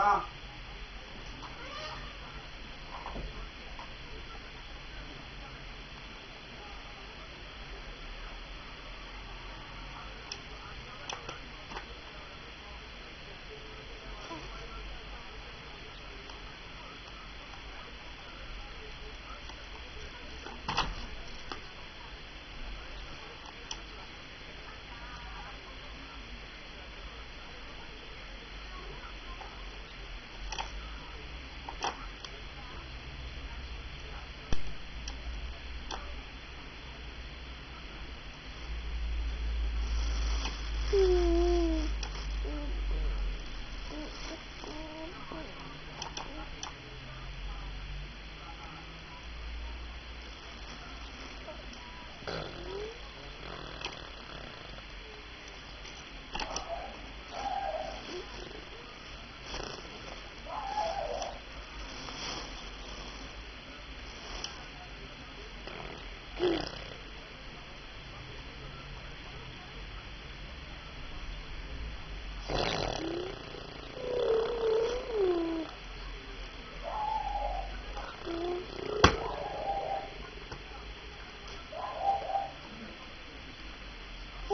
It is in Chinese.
啊。